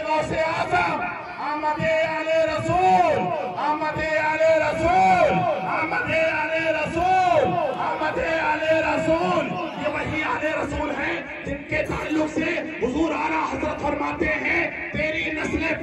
अहमद गौसे आज़म अहमद आले रसूल, अहमद आले रसूल, अहमद आले रसूल, अहमद आले रसूल। ये वही आले रसूल हैं जिनके ताल्लुक से हुजूर आला हज़रत फरमाते हैं, तेरी नस्लें